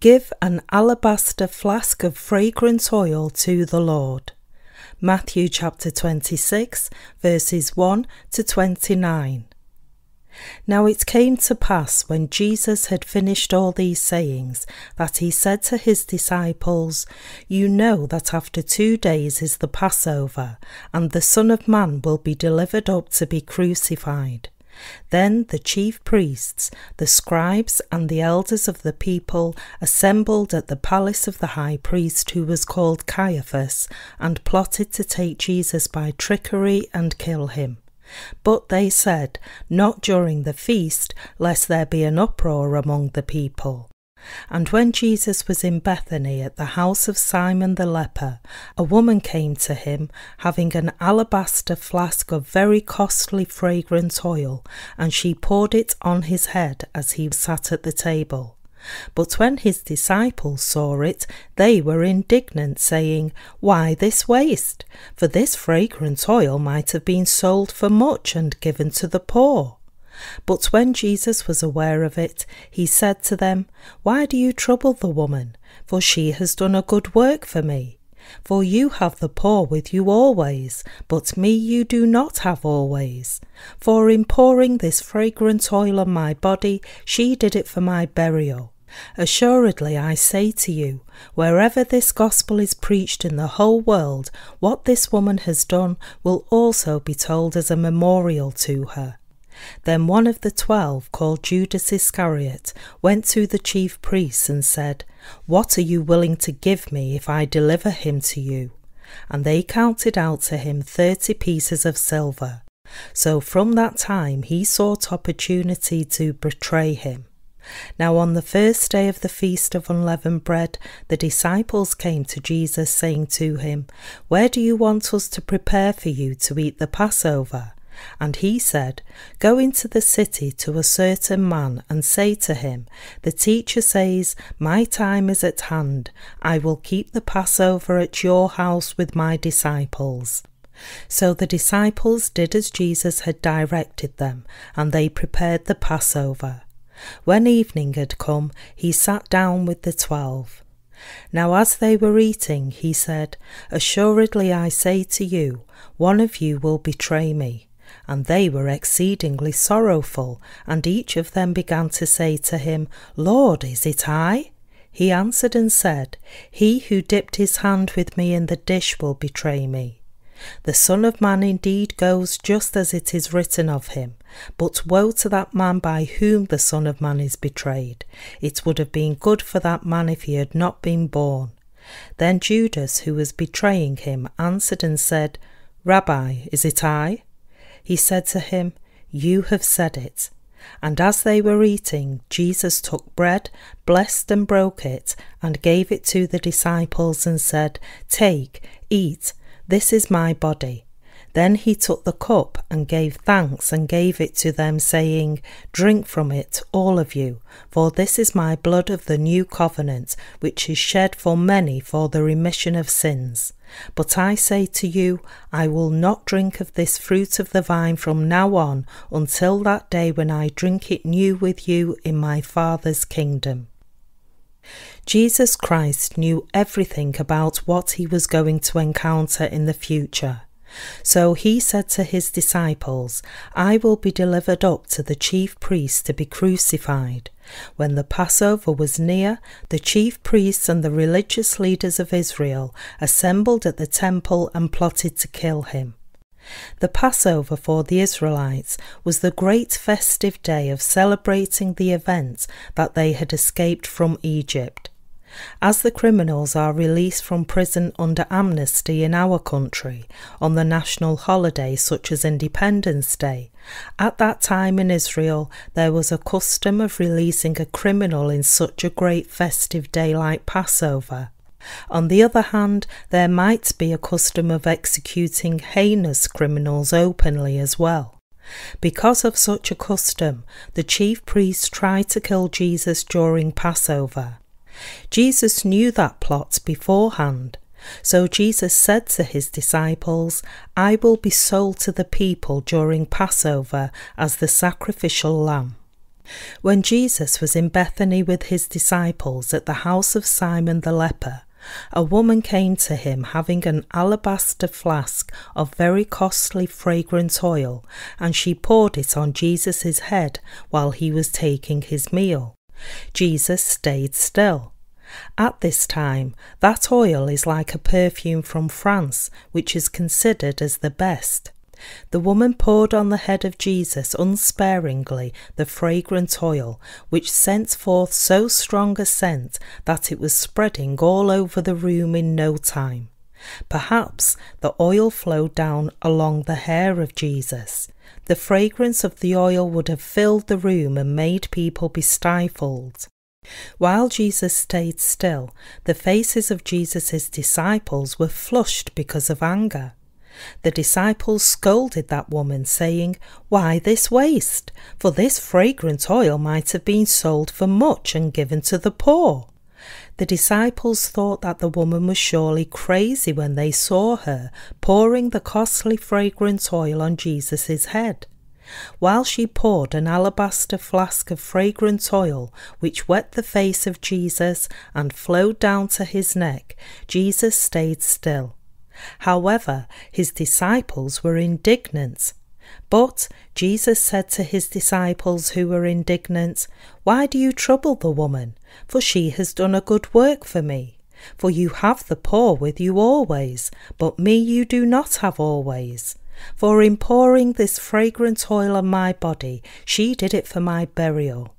Give an alabaster flask of fragrant oil to the Lord. Matthew chapter 26, verses 1 to 29. Now it came to pass when Jesus had finished all these sayings that he said to his disciples, You know that after two days is the Passover, and the Son of Man will be delivered up to be crucified. Then the chief priests, the scribes, and the elders of the people assembled at the palace of the high priest, who was called Caiaphas, and plotted to take Jesus by trickery and kill him. But they said, Not during the feast, lest there be an uproar among the people. And when Jesus was in Bethany at the house of Simon the leper, a woman came to him, having an alabaster flask of very costly fragrant oil, and she poured it on his head as he sat at the table. But when his disciples saw it, they were indignant, saying, Why this waste? For this fragrant oil might have been sold for much and given to the poor. But when Jesus was aware of it, he said to them, Why do you trouble the woman? For she has done a good work for me. For you have the poor with you always, but me you do not have always. For in pouring this fragrant oil on my body, she did it for my burial. Assuredly, I say to you, wherever this gospel is preached in the whole world, what this woman has done will also be told as a memorial to her. Then one of the twelve, called Judas Iscariot, went to the chief priests and said, What are you willing to give me if I deliver him to you? And they counted out to him thirty pieces of silver. So from that time he sought opportunity to betray him. Now, on the first day of the feast of unleavened bread, the disciples came to Jesus, saying to him, Where do you want us to prepare for you to eat the Passover? And he said, Go into the city to a certain man and say to him, The teacher says, My time is at hand. I will keep the Passover at your house with my disciples. So the disciples did as Jesus had directed them, and they prepared the Passover. When evening had come, he sat down with the twelve. Now, as they were eating, he said, Assuredly I say to you, one of you will betray me. And they were exceedingly sorrowful, and each of them began to say to him, Lord, is it I? He answered and said, He who dipped his hand with me in the dish will betray me. The Son of Man indeed goes just as it is written of him. But woe to that man by whom the Son of Man is betrayed. It would have been good for that man if he had not been born. Then Judas, who was betraying him, answered and said, Rabbi, is it I? He said to him, You have said it. And as they were eating, Jesus took bread, blessed and broke it, and gave it to the disciples, and said, Take, eat, this is my body. Then he took the cup and gave thanks and gave it to them, saying, Drink from it, all of you, for this is my blood of the new covenant, which is shed for many for the remission of sins. But I say to you, I will not drink of this fruit of the vine from now on until that day when I drink it new with you in my Father's kingdom. Jesus Christ knew everything about what he was going to encounter in the future. So he said to his disciples, I will be delivered up to the chief priests to be crucified. When the Passover was near, the chief priests and the religious leaders of Israel assembled at the temple and plotted to kill him. The Passover for the Israelites was the great festive day of celebrating the event that they had escaped from Egypt. As the criminals are released from prison under amnesty in our country on the national holiday such as Independence Day, at that time in Israel there was a custom of releasing a criminal in such a great festive day like Passover. On the other hand, there might be a custom of executing heinous criminals openly as well. Because of such a custom, the chief priests tried to kill Jesus during Passover. Jesus knew that plot beforehand. So Jesus said to his disciples, I will be sold to the people during Passover as the sacrificial lamb. When Jesus was in Bethany with his disciples at the house of Simon the leper, a woman came to him having an alabaster flask of very costly fragrant oil, and she poured it on Jesus' head while he was taking his meal. Jesus stayed still. At this time, that oil is like a perfume from France, which is considered as the best. The woman poured on the head of Jesus unsparingly the fragrant oil, which sent forth so strong a scent that it was spreading all over the room in no time. Perhaps the oil flowed down along the hair of Jesus. The fragrance of the oil would have filled the room and made people be stifled. While Jesus stayed still, the faces of Jesus' disciples were flushed because of anger. The disciples scolded that woman, saying, Why this waste? For this fragrant oil might have been sold for much and given to the poor. The disciples thought that the woman was surely crazy when they saw her pouring the costly fragrant oil on Jesus' head. While she poured an alabaster flask of fragrant oil, which wet the face of Jesus and flowed down to his neck, Jesus stayed still. However, his disciples were indignant. But Jesus said to his disciples who were indignant, Why do you trouble the woman? For she has done a good work for me. For you have the poor with you always, but me you do not have always. For in pouring this fragrant oil on my body, she did it for my burial.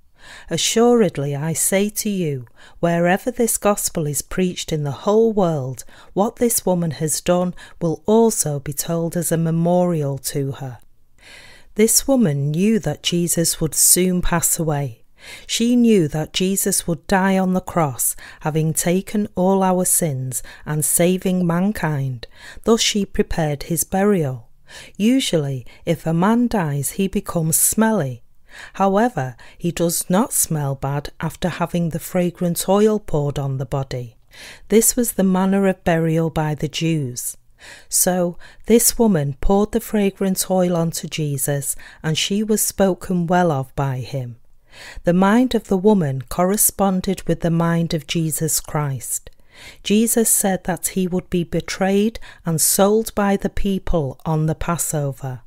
Assuredly, I say to you, wherever this gospel is preached in the whole world, what this woman has done will also be told as a memorial to her. This woman knew that Jesus would soon pass away. She knew that Jesus would die on the cross, having taken all our sins and saving mankind. Thus she prepared his burial. Usually, if a man dies, he becomes smelly. However, he does not smell bad after having the fragrant oil poured on the body. This was the manner of burial by the Jews. So this woman poured the fragrant oil onto Jesus, and she was spoken well of by him. The mind of the woman corresponded with the mind of Jesus Christ. Jesus said that he would be betrayed and sold by the people on the Passover.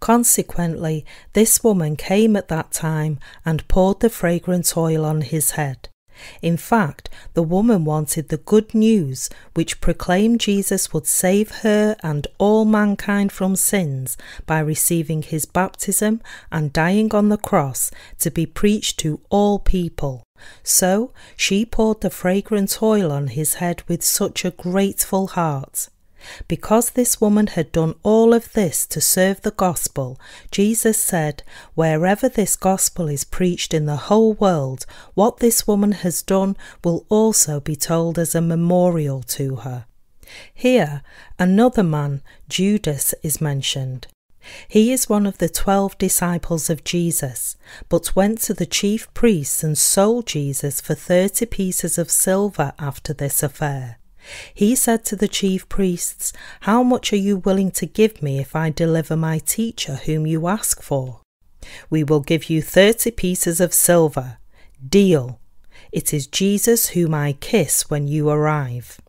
Consequently, this woman came at that time and poured the fragrant oil on his head. In fact, the woman wanted the good news which proclaimed Jesus would save her and all mankind from sins by receiving his baptism and dying on the cross to be preached to all people. So she poured the fragrant oil on his head with such a grateful heart. Because this woman had done all of this to serve the gospel, Jesus said, Wherever this gospel is preached in the whole world, what this woman has done will also be told as a memorial to her. Here, another man, Judas, is mentioned. He is one of the twelve disciples of Jesus, but went to the chief priests and sold Jesus for thirty pieces of silver after this affair. He said to the chief priests, How much are you willing to give me if I deliver my teacher whom you ask for? We will give you thirty pieces of silver. Deal. It is Jesus whom I kiss when you arrive.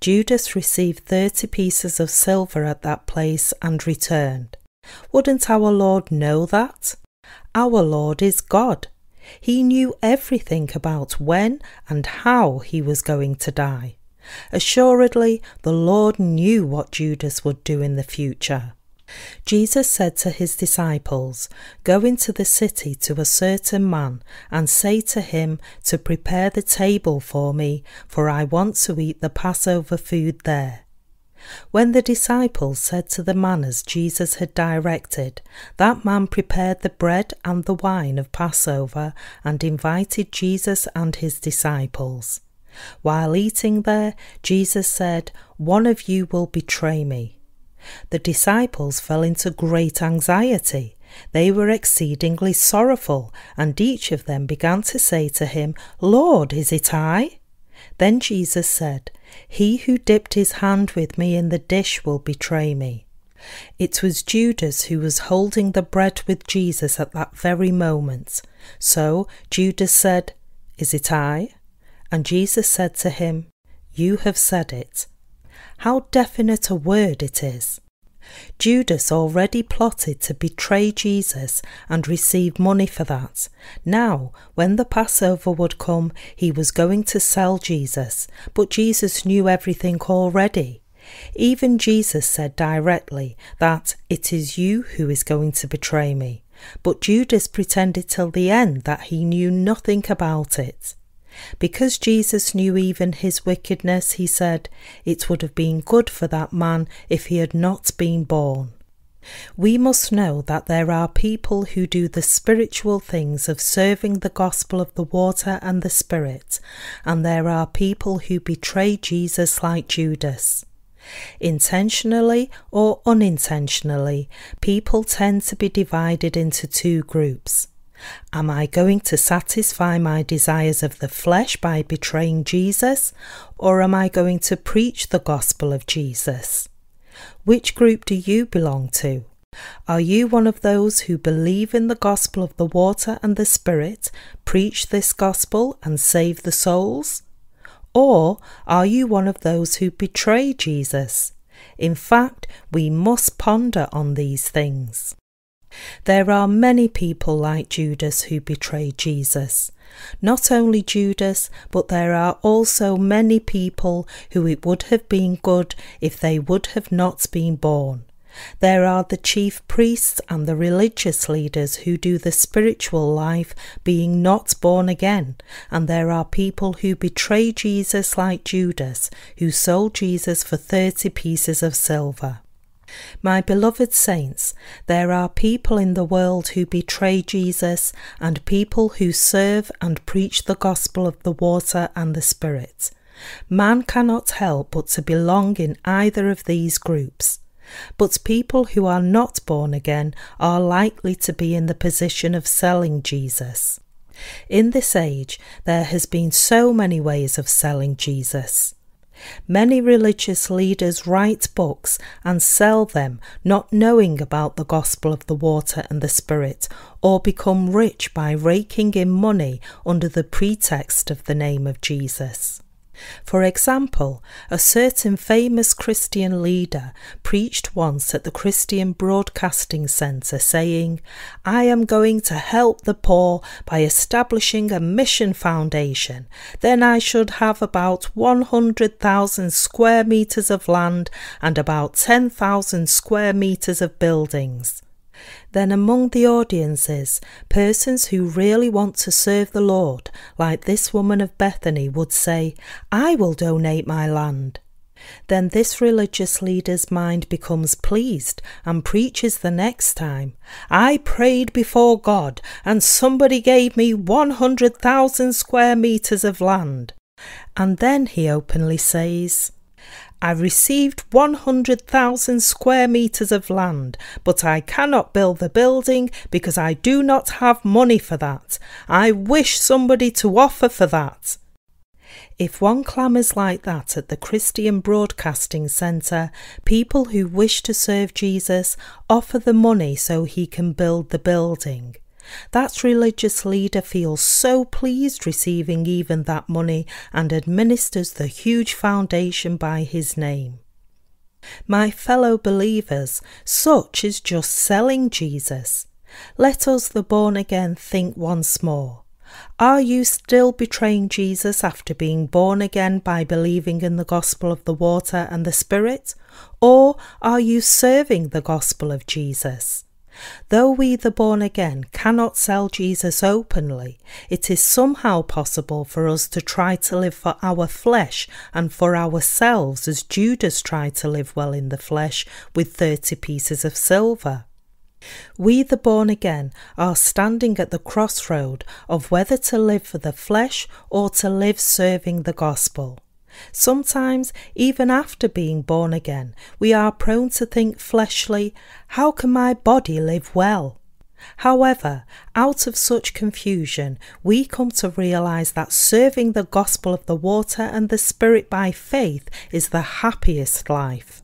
Judas received thirty pieces of silver at that place and returned. Wouldn't our Lord know that? Our Lord is God. He knew everything about when and how he was going to die. Assuredly, the Lord knew what Judas would do in the future. Jesus said to his disciples, Go into the city to a certain man and say to him to prepare the table for me, for I want to eat the Passover food there. When the disciples said to the man as Jesus had directed, that man prepared the bread and the wine of Passover and invited Jesus and his disciples. While eating there, Jesus said, One of you will betray me. The disciples fell into great anxiety. They were exceedingly sorrowful, and each of them began to say to him, Lord, is it I? Then Jesus said, He who dipped his hand with me in the dish will betray me. It was Judas who was holding the bread with Jesus at that very moment. So Judas said, Is it I? And Jesus said to him, You have said it. How definite a word it is. Judas already plotted to betray Jesus and receive money for that. Now, when the Passover would come, he was going to sell Jesus, but Jesus knew everything already. Even Jesus said directly that it is you who is going to betray me. But Judas pretended till the end that he knew nothing about it. Because Jesus knew even his wickedness, he said, It would have been good for that man if he had not been born. We must know that there are people who do the spiritual things of serving the gospel of the water and the spirit, and there are people who betray Jesus like Judas. Intentionally or unintentionally, people tend to be divided into two groups. Am I going to satisfy my desires of the flesh by betraying Jesus, or am I going to preach the gospel of Jesus? Which group do you belong to? Are you one of those who believe in the gospel of the water and the spirit, preach this gospel, and save the souls? Or are you one of those who betray Jesus? In fact, we must ponder on these things. There are many people like Judas who betray Jesus. Not only Judas, but there are also many people who it would have been good if they would have not been born. There are the chief priests and the religious leaders who do the spiritual life being not born again, and there are people who betray Jesus like Judas, who sold Jesus for thirty pieces of silver. My beloved saints, there are people in the world who betray Jesus and people who serve and preach the gospel of the water and the Spirit. Man cannot help but to belong in either of these groups. But people who are not born again are likely to be in the position of selling Jesus. In this age, there has been so many ways of selling Jesus. Many religious leaders write books and sell them, not knowing about the gospel of the water and the spirit, or become rich by raking in money under the pretext of the name of Jesus. For example, a certain famous Christian leader preached once at the Christian Broadcasting Centre saying, I am going to help the poor by establishing a mission foundation. Then I should have about 100,000 square metres of land and about 10,000 square metres of buildings. Then among the audiences, persons who really want to serve the Lord, like this woman of Bethany, would say, I will donate my land. Then this religious leader's mind becomes pleased and preaches the next time, I prayed before God and somebody gave me 100,000 square metres of land. And then he openly says, I received 100,000 square metres of land, but I cannot build the building because I do not have money for that. I wish somebody to offer for that. If one clamours like that at the Christian Broadcasting Centre, people who wish to serve Jesus offer the money so he can build the building. That religious leader feels so pleased receiving even that money and administers the huge foundation by his name. My fellow believers, such is just selling Jesus. Let us, the born again, think once more. Are you still betraying Jesus after being born again by believing in the gospel of the water and the Spirit? Or are you serving the gospel of Jesus? Though we, the born again, cannot sell Jesus openly, it is somehow possible for us to try to live for our flesh and for ourselves as Judas tried to live well in the flesh with thirty pieces of silver. We, the born again, are standing at the crossroad of whether to live for the flesh or to live serving the gospel. Sometimes, even after being born again, we are prone to think fleshly, How can my body live well? However, out of such confusion, we come to realize that serving the gospel of the water and the spirit by faith is the happiest life.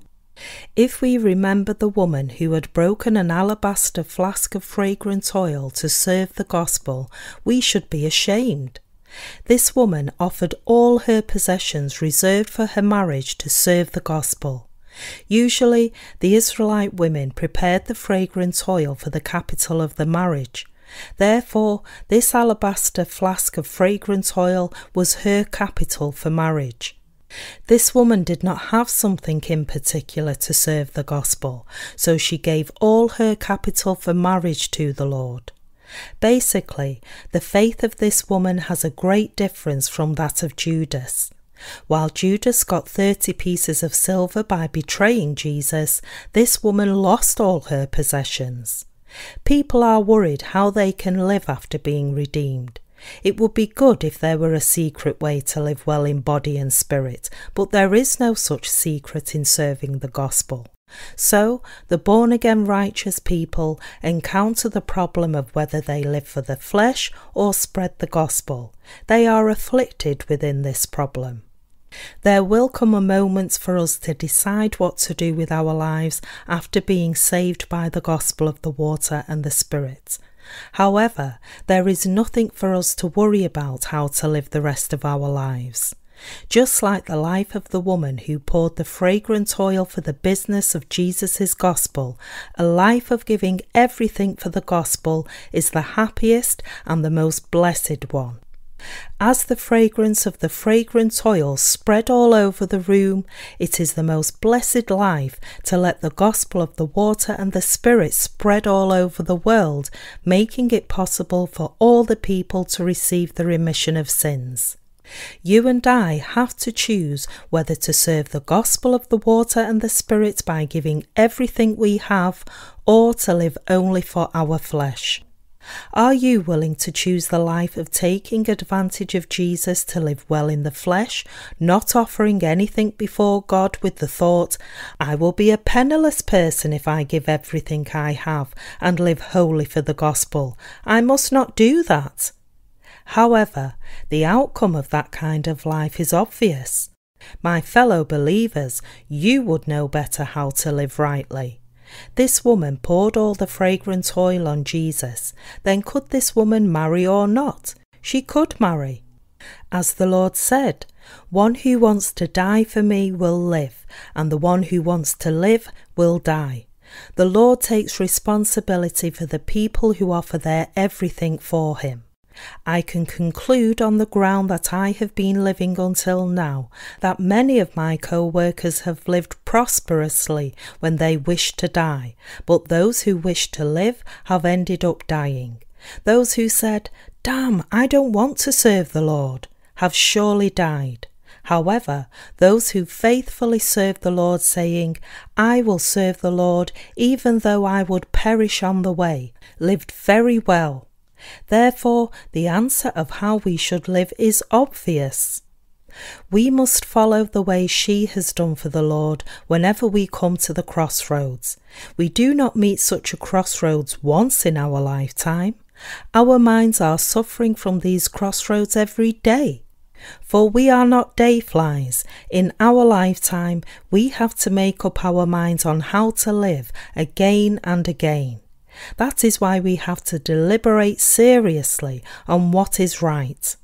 If we remember the woman who had broken an alabaster flask of fragrant oil to serve the gospel, we should be ashamed. This woman offered all her possessions reserved for her marriage to serve the gospel. Usually, the Israelite women prepared the fragrant oil for the capital of the marriage. Therefore, this alabaster flask of fragrant oil was her capital for marriage. This woman did not have something in particular to serve the gospel, so she gave all her capital for marriage to the Lord. Basically, the faith of this woman has a great difference from that of Judas. While Judas got 30 pieces of silver by betraying Jesus, this woman lost all her possessions. People are worried how they can live after being redeemed. It would be good if there were a secret way to live well in body and spirit, but there is no such secret in serving the gospel. So, the born again righteous people encounter the problem of whether they live for the flesh or spread the gospel. They are afflicted within this problem. There will come a moment for us to decide what to do with our lives after being saved by the gospel of the water and the Spirit. However, there is nothing for us to worry about how to live the rest of our lives. Just like the life of the woman who poured the fragrant oil for the business of Jesus' gospel, a life of giving everything for the gospel is the happiest and the most blessed one. As the fragrance of the fragrant oil spread all over the room, it is the most blessed life to let the gospel of the water and the Spirit spread all over the world, making it possible for all the people to receive the remission of sins. You and I have to choose whether to serve the gospel of the water and the Spirit by giving everything we have or to live only for our flesh. Are you willing to choose the life of taking advantage of Jesus to live well in the flesh, not offering anything before God with the thought, I will be a penniless person if I give everything I have and live wholly for the gospel? I must not do that. However, the outcome of that kind of life is obvious. My fellow believers, you would know better how to live rightly. This woman poured all the fragrant oil on Jesus. Then could this woman marry or not? She could marry. As the Lord said, one who wants to die for me will live, and the one who wants to live will die. The Lord takes responsibility for the people who offer their everything for him. I can conclude on the ground that I have been living until now that many of my co workers have lived prosperously when they wished to die, but those who wished to live have ended up dying. Those who said, Damn, I don't want to serve the Lord, have surely died. However, those who faithfully served the Lord, saying, I will serve the Lord, even though I would perish on the way, lived very well Therefore, the answer of how we should live is obvious. We must follow the way she has done for the Lord whenever we come to the crossroads. We do not meet such a crossroads once in our lifetime. Our minds are suffering from these crossroads every day. For we are not day flies. In our lifetime, we have to make up our minds on how to live again and again. That is why we have to deliberate seriously on what is right.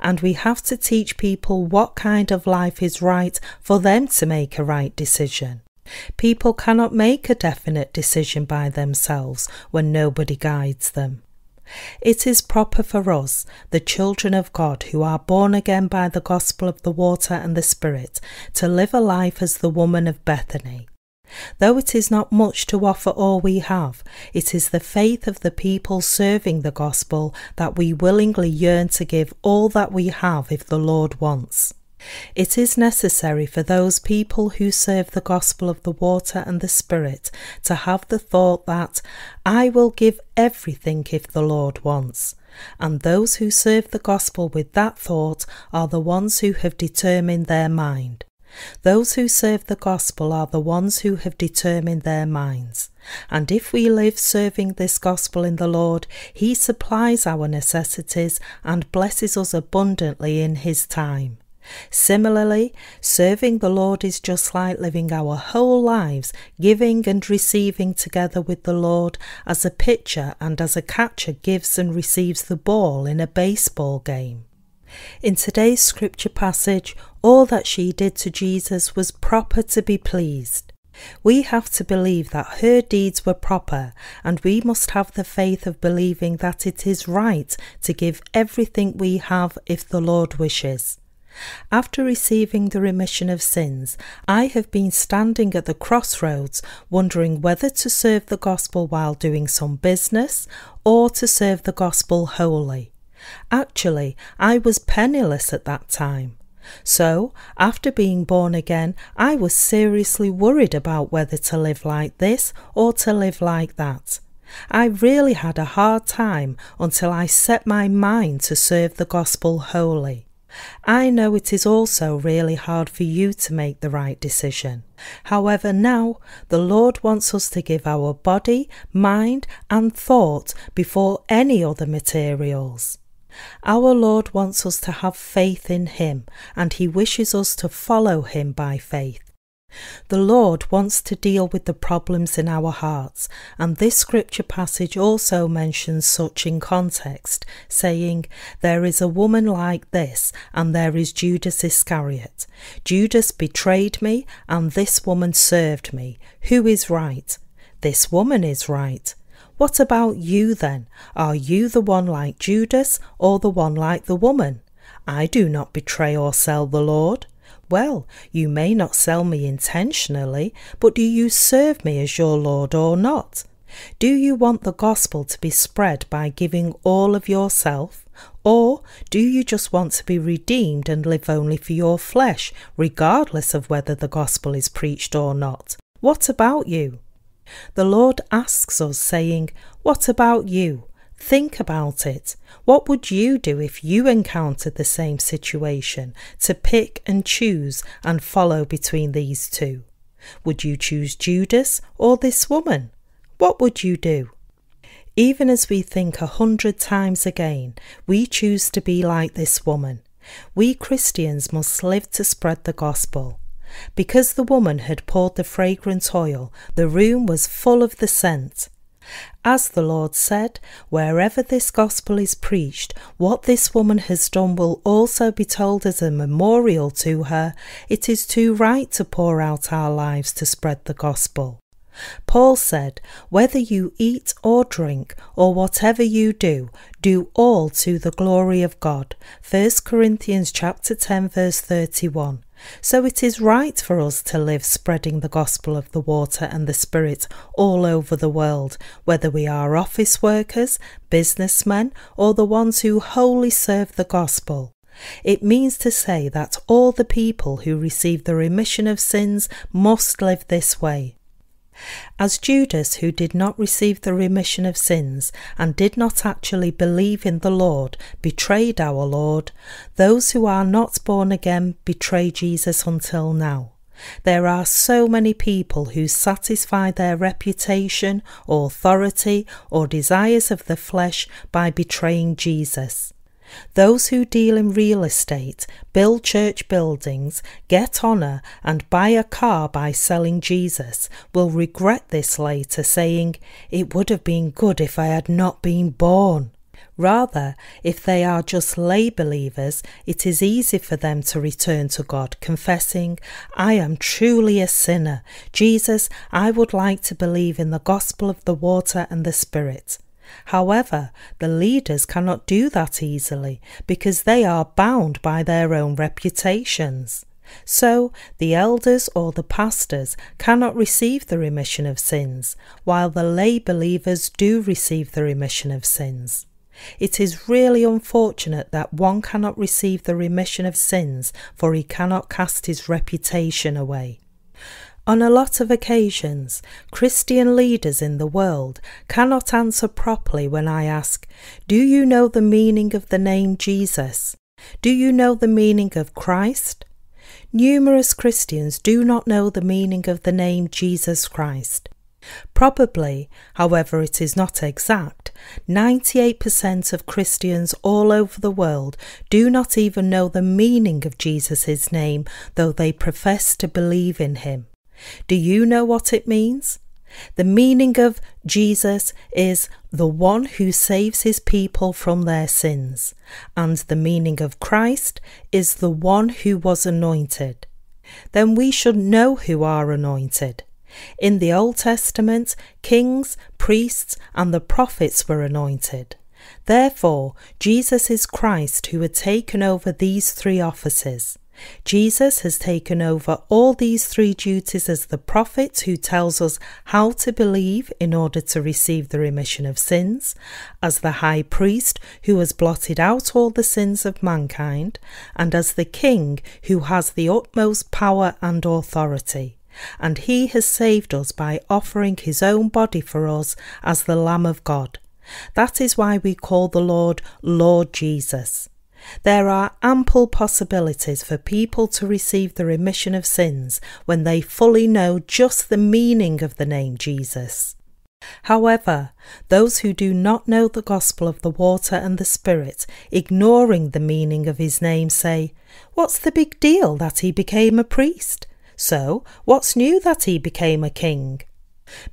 And we have to teach people what kind of life is right for them to make a right decision. People cannot make a definite decision by themselves when nobody guides them. It is proper for us, the children of God who are born again by the gospel of the water and the Spirit, to live a life as the woman of Bethany, Though it is not much to offer all we have, it is the faith of the people serving the gospel that we willingly yearn to give all that we have if the Lord wants. It is necessary for those people who serve the gospel of the water and the Spirit to have the thought that I will give everything if the Lord wants. And those who serve the gospel with that thought are the ones who have determined their mind. Those who serve the gospel are the ones who have determined their minds. And if we live serving this gospel in the Lord, He supplies our necessities and blesses us abundantly in His time. Similarly, serving the Lord is just like living our whole lives, giving and receiving together with the Lord as a pitcher and as a catcher gives and receives the ball in a baseball game. In today's scripture passage, all that she did to Jesus was proper to be pleased. We have to believe that her deeds were proper, and we must have the faith of believing that it is right to give everything we have if the Lord wishes. After receiving the remission of sins, I have been standing at the crossroads wondering whether to serve the gospel while doing some business or to serve the gospel wholly. Actually, I was penniless at that time. So, after being born again, I was seriously worried about whether to live like this or to live like that. I really had a hard time until I set my mind to serve the gospel wholly. I know it is also really hard for you to make the right decision. However, now the Lord wants us to give our body, mind, and thought before any other materials. Our Lord wants us to have faith in Him, and He wishes us to follow Him by faith. The Lord wants to deal with the problems in our hearts, and this scripture passage also mentions such in context, saying, There is a woman like this, and there is Judas Iscariot. Judas betrayed me, and this woman served me. Who is right? This woman is right. What about you then? Are you the one like Judas or the one like the woman? I do not betray or sell the Lord. Well, you may not sell me intentionally, but do you serve me as your Lord or not? Do you want the gospel to be spread by giving all of yourself? Or do you just want to be redeemed and live only for your flesh, regardless of whether the gospel is preached or not? What about you? The Lord asks us, saying, What about you? Think about it. What would you do if you encountered the same situation to pick and choose and follow between these two? Would you choose Judas or this woman? What would you do? Even as we think a hundred times again, we choose to be like this woman. We Christians must live to spread the gospel. Because the woman had poured the fragrant oil, the room was full of the scent. As the Lord said, wherever this gospel is preached, what this woman has done will also be told as a memorial to her. It is too right to pour out our lives to spread the gospel. Paul said, Whether you eat or drink, or whatever you do, do all to the glory of God. 1 Corinthians chapter 10 verse 31. So it is right for us to live spreading the gospel of the water and the spirit all over the world, whether we are office workers, businessmen, or the ones who wholly serve the gospel. It means to say that all the people who receive the remission of sins must live this way. As Judas, who did not receive the remission of sins and did not actually believe in the Lord, betrayed our Lord, those who are not born again betray Jesus until now. There are so many people who satisfy their reputation, authority, or desires of the flesh by betraying Jesus. Those who deal in real estate, build church buildings, get honour, and buy a car by selling Jesus will regret this later, saying, It would have been good if I had not been born. Rather, if they are just lay believers, it is easy for them to return to God, confessing, I am truly a sinner. Jesus, I would like to believe in the gospel of the water and the Spirit. However, the leaders cannot do that easily because they are bound by their own reputations. So, the elders or the pastors cannot receive the remission of sins, while the lay believers do receive the remission of sins. It is really unfortunate that one cannot receive the remission of sins, for he cannot cast his reputation away. On a lot of occasions, Christian leaders in the world cannot answer properly when I ask, Do you know the meaning of the name Jesus? Do you know the meaning of Christ? Numerous Christians do not know the meaning of the name Jesus Christ. Probably, however, it is not exact, 98% of Christians all over the world do not even know the meaning of Jesus' name, though they profess to believe in him. Do you know what it means? The meaning of Jesus is the one who saves his people from their sins, and the meaning of Christ is the one who was anointed. Then we should know who are anointed. In the Old Testament, kings, priests, and the prophets were anointed. Therefore, Jesus is Christ who had taken over these three offices. Jesus has taken over all these three duties as the prophet who tells us how to believe in order to receive the remission of sins, as the high priest who has blotted out all the sins of mankind, and as the king who has the utmost power and authority and he has saved us by offering his own body for us as the Lamb of God. That is why we call the Lord Lord Jesus. There are ample possibilities for people to receive the remission of sins when they fully know just the meaning of the name Jesus. However, those who do not know the gospel of the water and the Spirit, ignoring the meaning of his name, say, What's the big deal that he became a priest? So, what's new that he became a king?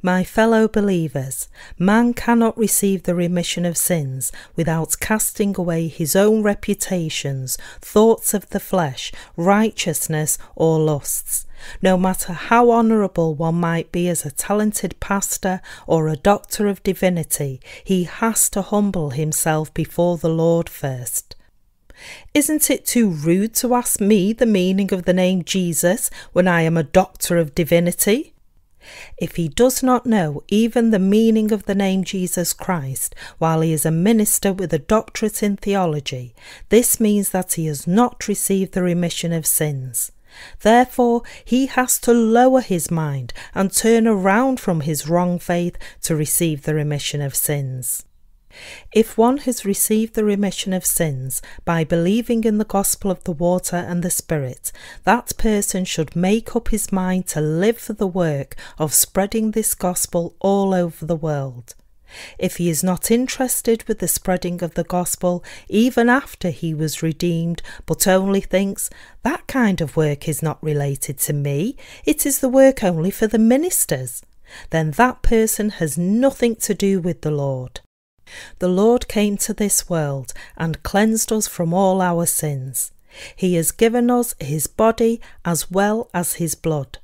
My fellow believers, man cannot receive the remission of sins without casting away his own reputations, thoughts of the flesh, righteousness, or lusts. No matter how honourable one might be as a talented pastor or a doctor of divinity, he has to humble himself before the Lord first. Isn't it too rude to ask me the meaning of the name Jesus when I am a doctor of divinity? If he does not know even the meaning of the name Jesus Christ while he is a minister with a doctorate in theology, this means that he has not received the remission of sins. Therefore, he has to lower his mind and turn around from his wrong faith to receive the remission of sins. If one has received the remission of sins by believing in the gospel of the water and the Spirit, that person should make up his mind to live for the work of spreading this gospel all over the world. If he is not interested with the spreading of the gospel even after he was redeemed, but only thinks, that kind of work is not related to me, it is the work only for the ministers, then that person has nothing to do with the Lord. The Lord came to this world and cleansed us from all our sins. He has given us his body as well as his blood.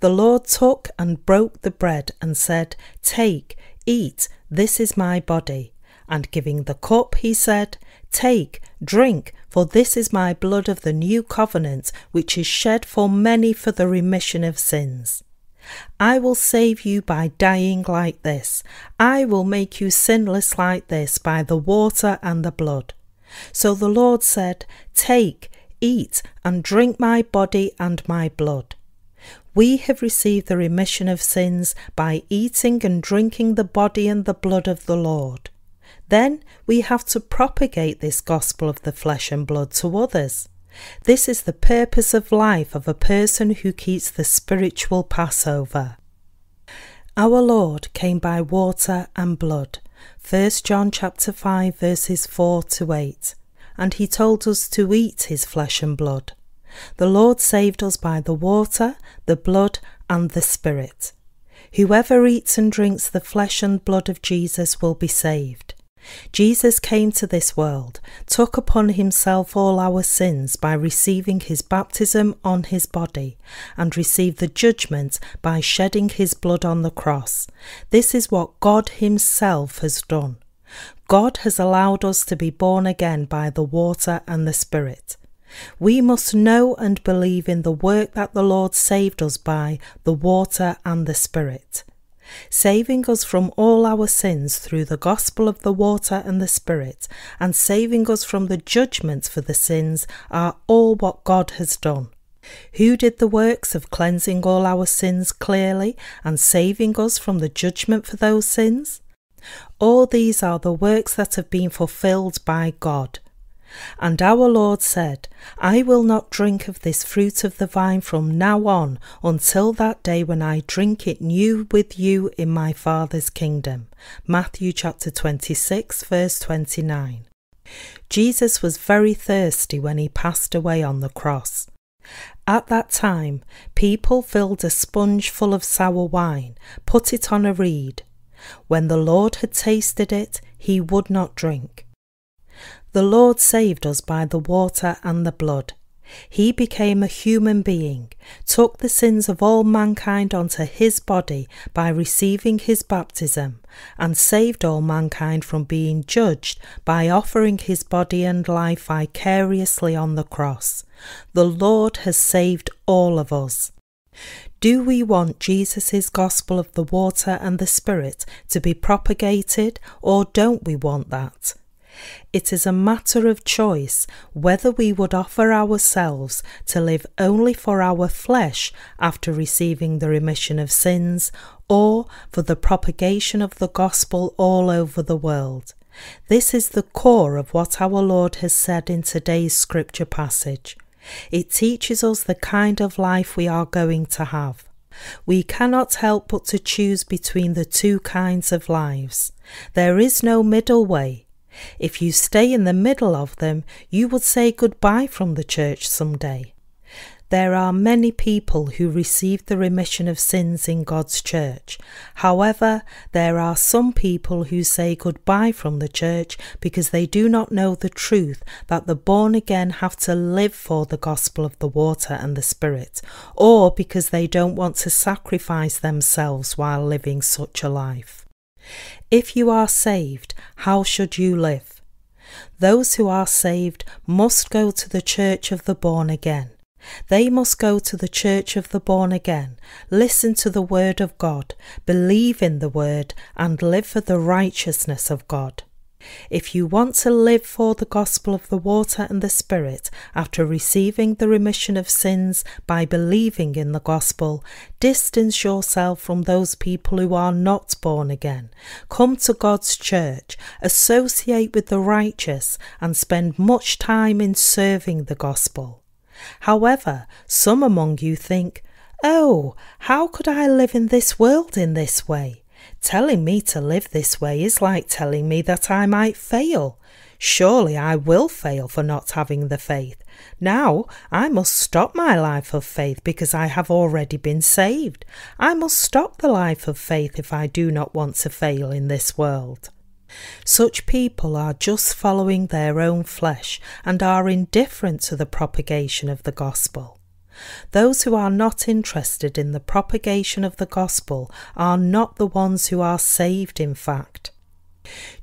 The Lord took and broke the bread and said, Take, eat, this is my body. And giving the cup, he said, Take, drink, for this is my blood of the new covenant, which is shed for many for the remission of sins. I will save you by dying like this. I will make you sinless like this by the water and the blood. So the Lord said, Take, eat, and drink my body and my blood. We have received the remission of sins by eating and drinking the body and the blood of the Lord. Then we have to propagate this gospel of the flesh and blood to others. This is the purpose of life of a person who keeps the spiritual Passover. Our Lord came by water and blood. 1 John chapter 5 verses 4 to 8. And he told us to eat his flesh and blood. The Lord saved us by the water, the blood, and the Spirit. Whoever eats and drinks the flesh and blood of Jesus will be saved. Jesus came to this world, took upon himself all our sins by receiving his baptism on his body, and received the judgment by shedding his blood on the cross. This is what God himself has done. God has allowed us to be born again by the water and the Spirit. We must know and believe in the work that the Lord saved us by the water and the Spirit saving us from all our sins through the gospel of the water and the Spirit, and saving us from the judgment for the sins are all what God has done. Who did the works of cleansing all our sins clearly and saving us from the judgment for those sins? All these are the works that have been fulfilled by God. And our Lord said, I will not drink of this fruit of the vine from now on until that day when I drink it new with you in my Father's kingdom. Matthew chapter 26, verse 29. Jesus was very thirsty when he passed away on the cross. At that time, people filled a sponge full of sour wine, put it on a reed. When the Lord had tasted it, he would not drink. The Lord saved us by the water and the blood. He became a human being, took the sins of all mankind onto his body by receiving his baptism, and saved all mankind from being judged by offering his body and life vicariously on the cross. The Lord has saved all of us. Do we want Jesus' gospel of the water and the Spirit to be propagated, or don't we want that? It is a matter of choice whether we would offer ourselves to live only for our flesh after receiving the remission of sins or for the propagation of the gospel all over the world. This is the core of what our Lord has said in today's scripture passage. It teaches us the kind of life we are going to have. We cannot help but to choose between the two kinds of lives. There is no middle way. If you stay in the middle of them, you will say goodbye from the church some day. There are many people who receive the remission of sins in God's church. However, there are some people who say goodbye from the church because they do not know the truth that the born again have to live for the gospel of the water and the spirit, or because they don't want to sacrifice themselves while living such a life. If you are saved, how should you live? Those who are saved must go to the church of the born again. They must go to the church of the born again, listen to the word of God, believe in the word, and live for the righteousness of God. If you want to live for the gospel of the water and the Spirit after receiving the remission of sins by believing in the gospel, distance yourself from those people who are not born again. Come to God's church, associate with the righteous, and spend much time in serving the gospel. However, some among you think, Oh, how could I live in this world in this way? Telling me to live this way is like telling me that I might fail. Surely I will fail for not having the faith. Now I must stop my life of faith because I have already been saved. I must stop the life of faith if I do not want to fail in this world. Such people are just following their own flesh and are indifferent to the propagation of the gospel. Those who are not interested in the propagation of the gospel are not the ones who are saved, in fact.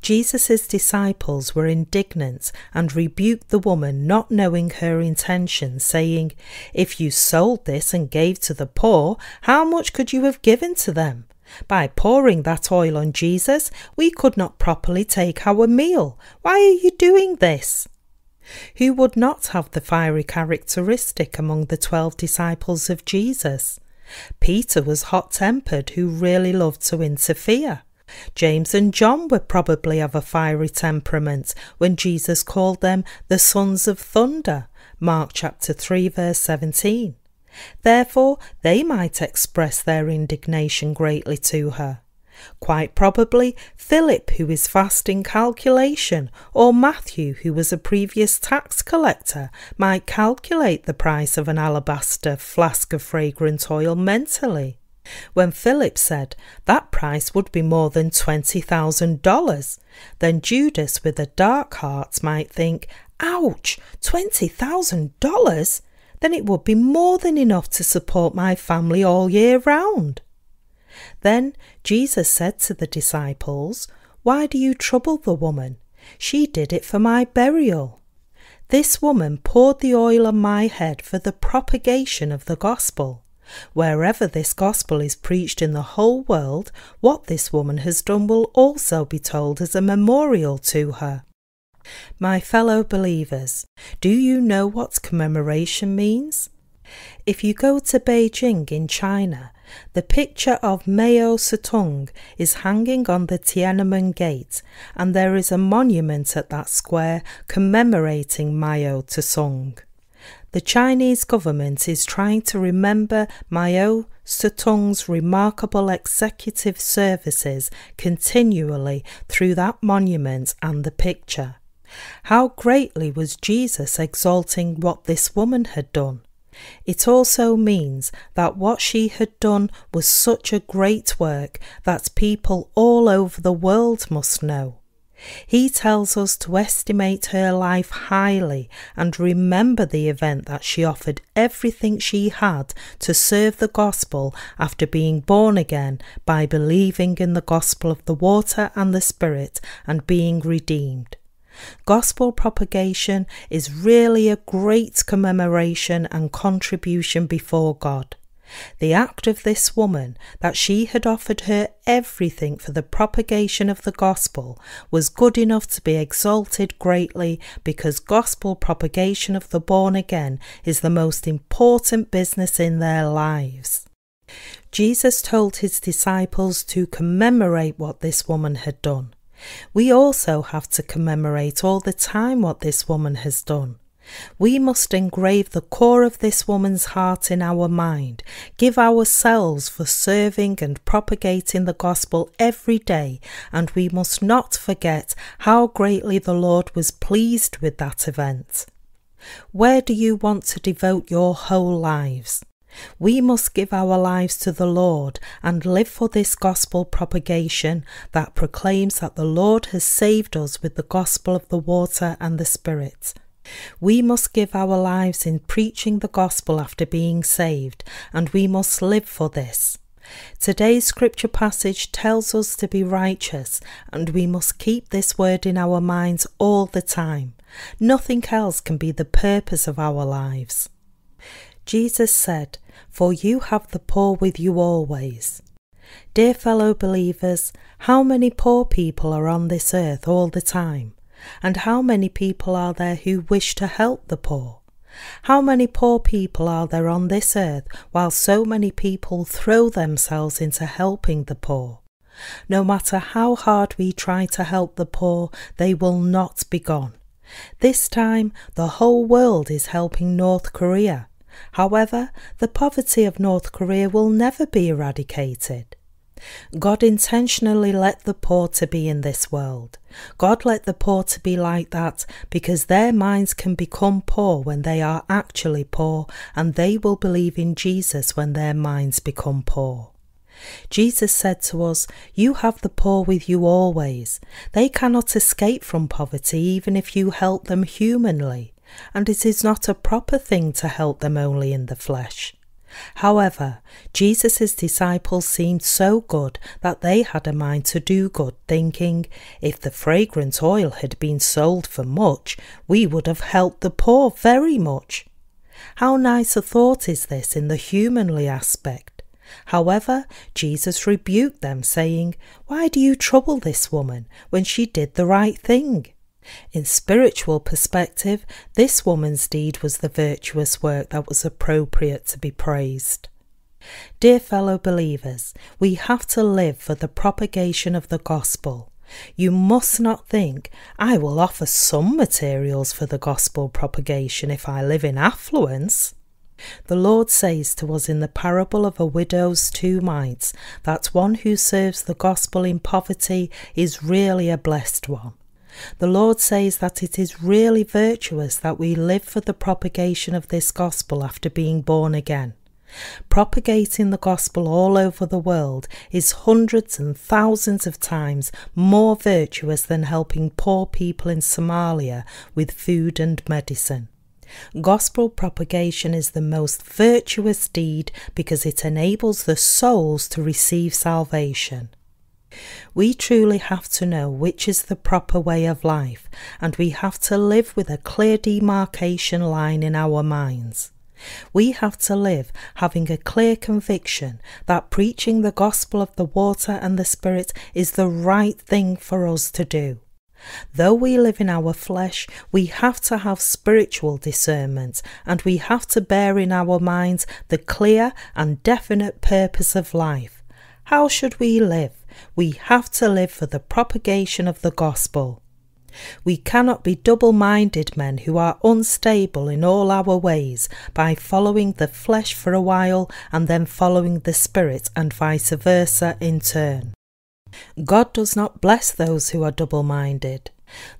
Jesus' disciples were indignant and rebuked the woman, not knowing her intention, saying, If you sold this and gave to the poor, how much could you have given to them? By pouring that oil on Jesus, we could not properly take our meal. Why are you doing this? Who would not have the fiery characteristic among the twelve disciples of Jesus? Peter was hot tempered, who really loved to interfere. James and John were probably of a fiery temperament when Jesus called them the sons of thunder. Mark chapter 3 verse 17. Therefore, they might express their indignation greatly to her. Quite probably Philip, who is fast in calculation, or Matthew, who was a previous tax collector, might calculate the price of an alabaster flask of fragrant oil mentally. When Philip said that price would be more than $20,000, then Judas, with a dark heart, might think, Ouch, $20,000? Then it would be more than enough to support my family all year round. Then Jesus said to the disciples, Why do you trouble the woman? She did it for my burial. This woman poured the oil on my head for the propagation of the gospel. Wherever this gospel is preached in the whole world, what this woman has done will also be told as a memorial to her. My fellow believers, do you know what commemoration means? If you go to Beijing in China, the picture of Mao Zedong is hanging on the Tiananmen Gate, and there is a monument at that square commemorating Mao Zedong. The Chinese government is trying to remember Mao Zedong's remarkable executive services continually through that monument and the picture. How greatly was Jesus exalting what this woman had done? It also means that what she had done was such a great work that people all over the world must know. He tells us to estimate her life highly and remember the event that she offered everything she had to serve the gospel after being born again by believing in the gospel of the water and the Spirit and being redeemed. Gospel propagation is really a great commemoration and contribution before God. The act of this woman, that she had offered her everything for the propagation of the gospel, was good enough to be exalted greatly because gospel propagation of the born again is the most important business in their lives. Jesus told his disciples to commemorate what this woman had done. We also have to commemorate all the time what this woman has done. We must engrave the core of this woman's heart in our mind, give ourselves for serving and propagating the gospel every day, and we must not forget how greatly the Lord was pleased with that event. Where do you want to devote your whole lives? We must give our lives to the Lord and live for this gospel propagation that proclaims that the Lord has saved us with the gospel of the water and the Spirit. We must give our lives in preaching the gospel after being saved, and we must live for this. Today's scripture passage tells us to be righteous, and we must keep this word in our minds all the time. Nothing else can be the purpose of our lives. Jesus said, For you have the poor with you always. Dear fellow believers, how many poor people are on this earth all the time? And how many people are there who wish to help the poor? How many poor people are there on this earth while so many people throw themselves into helping the poor? No matter how hard we try to help the poor, they will not be gone. This time, the whole world is helping North Korea. However, the poverty of North Korea will never be eradicated. God intentionally let the poor to be in this world. God let the poor to be like that because their minds can become poor when they are actually poor and they will believe in Jesus when their minds become poor. Jesus said to us, You have the poor with you always. They cannot escape from poverty even if you help them humanly, and it is not a proper thing to help them only in the flesh. However, Jesus' disciples seemed so good that they had a mind to do good, thinking, if the fragrant oil had been sold for much, we would have helped the poor very much. How nice a thought is this in the humanly aspect. However, Jesus rebuked them, saying, Why do you trouble this woman when she did the right thing? In spiritual perspective, this woman's deed was the virtuous work that was appropriate to be praised. Dear fellow believers, we have to live for the propagation of the gospel. You must not think, I will offer some materials for the gospel propagation if I live in affluence. The Lord says to us in the parable of a widow's two mites that one who serves the gospel in poverty is really a blessed one. The Lord says that it is really virtuous that we live for the propagation of this gospel after being born again. Propagating the gospel all over the world is hundreds and thousands of times more virtuous than helping poor people in Somalia with food and medicine. Gospel propagation is the most virtuous deed because it enables the souls to receive salvation. We truly have to know which is the proper way of life, and we have to live with a clear demarcation line in our minds. We have to live having a clear conviction that preaching the gospel of the water and the Spirit is the right thing for us to do. Though we live in our flesh, we have to have spiritual discernment and we have to bear in our minds the clear and definite purpose of life. How should we live? We have to live for the propagation of the gospel. We cannot be double minded men who are unstable in all our ways by following the flesh for a while and then following the spirit and vice versa in turn. God does not bless those who are double minded.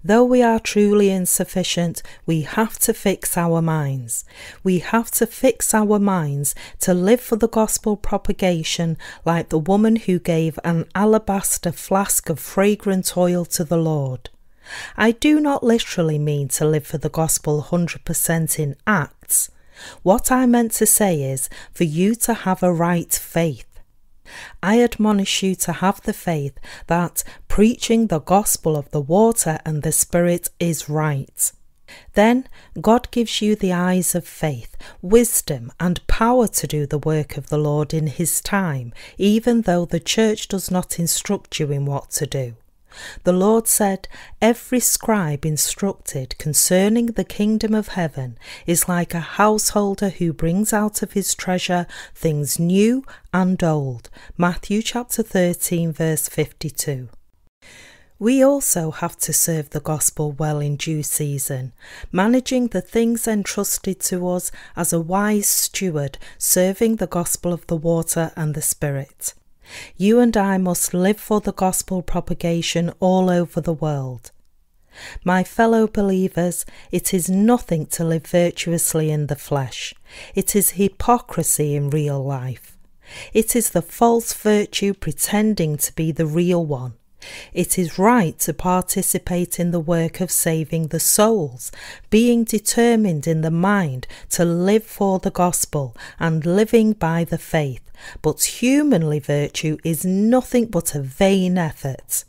Though we are truly insufficient, we have to fix our minds. We have to fix our minds to live for the gospel propagation like the woman who gave an alabaster flask of fragrant oil to the Lord. I do not literally mean to live for the gospel 100% in acts. What I meant to say is for you to have a right faith. I admonish you to have the faith that preaching the gospel of the water and the Spirit is right. Then God gives you the eyes of faith, wisdom, and power to do the work of the Lord in His time, even though the church does not instruct you in what to do. The Lord said, Every scribe instructed concerning the kingdom of heaven is like a householder who brings out of his treasure things new and old. Matthew chapter 13, verse 52. We also have to serve the gospel well in due season, managing the things entrusted to us as a wise steward, serving the gospel of the water and the Spirit. You and I must live for the gospel propagation all over the world. My fellow believers, it is nothing to live virtuously in the flesh. It is hypocrisy in real life. It is the false virtue pretending to be the real one. It is right to participate in the work of saving the souls, being determined in the mind to live for the gospel and living by the faith, but humanly virtue is nothing but a vain effort.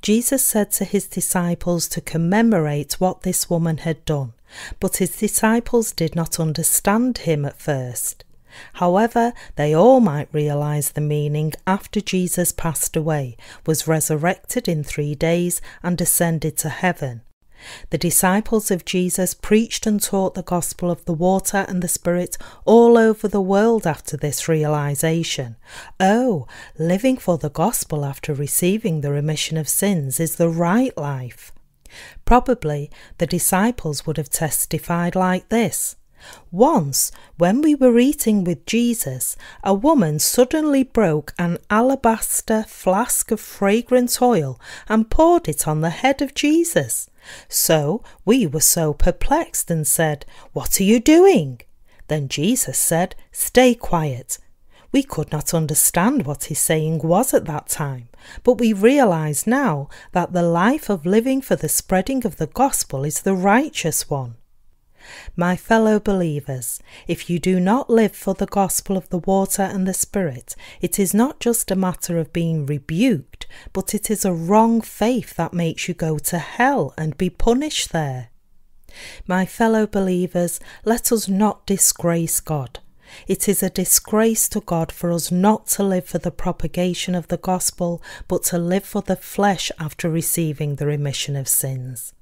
Jesus said to his disciples to commemorate what this woman had done, but his disciples did not understand him at first. However, they all might realize the meaning after Jesus passed away, was resurrected in three days, and ascended to heaven. The disciples of Jesus preached and taught the gospel of the water and the Spirit all over the world after this realization. Oh, living for the gospel after receiving the remission of sins is the right life. Probably the disciples would have testified like this. Once, when we were eating with Jesus, a woman suddenly broke an alabaster flask of fragrant oil and poured it on the head of Jesus. So we were so perplexed and said, What are you doing? Then Jesus said, Stay quiet. We could not understand what his saying was at that time, but we realize now that the life of living for the spreading of the gospel is the righteous one. My fellow believers, if you do not live for the gospel of the water and the Spirit, it is not just a matter of being rebuked, but it is a wrong faith that makes you go to hell and be punished there. My fellow believers, let us not disgrace God. It is a disgrace to God for us not to live for the propagation of the gospel, but to live for the flesh after receiving the remission of sins.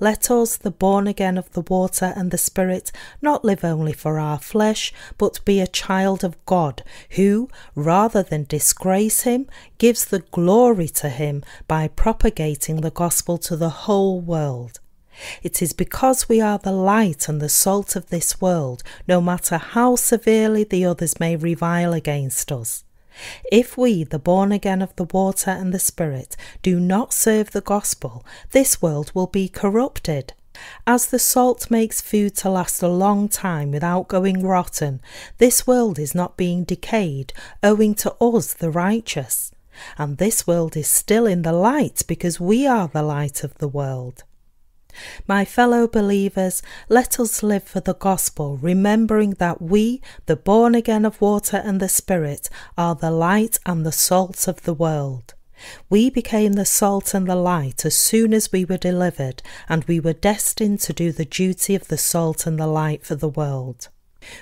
Let us, the born again of the water and the Spirit, not live only for our flesh, but be a child of God, who, rather than disgrace him, gives the glory to him by propagating the gospel to the whole world. It is because we are the light and the salt of this world, no matter how severely the others may revile against us. If we, the born again of the water and the Spirit, do not serve the gospel, this world will be corrupted. As the salt makes food to last a long time without going rotten, this world is not being decayed, owing to us, the righteous. And this world is still in the light because we are the light of the world. My fellow believers, let us live for the gospel, remembering that we, the born again of water and the Spirit, are the light and the salt of the world. We became the salt and the light as soon as we were delivered, and we were destined to do the duty of the salt and the light for the world.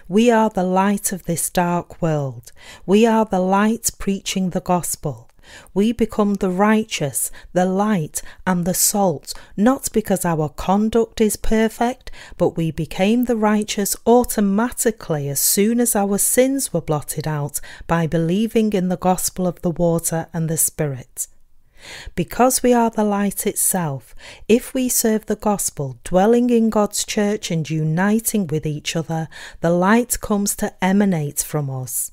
We are the light of this dark world. We are the light preaching the gospel. We become the righteous, the light, and the salt, not because our conduct is perfect, but we became the righteous automatically as soon as our sins were blotted out by believing in the gospel of the water and the Spirit. Because we are the light itself, if we serve the gospel, dwelling in God's church and uniting with each other, the light comes to emanate from us.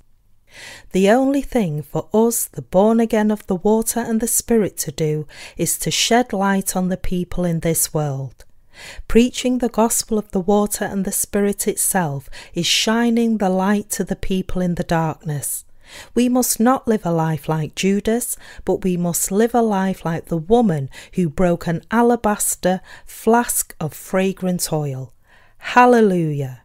The only thing for us, the born again of the water and the Spirit, to do is to shed light on the people in this world. Preaching the gospel of the water and the Spirit itself is shining the light to the people in the darkness. We must not live a life like Judas, but we must live a life like the woman who broke an alabaster flask of fragrant oil. Hallelujah!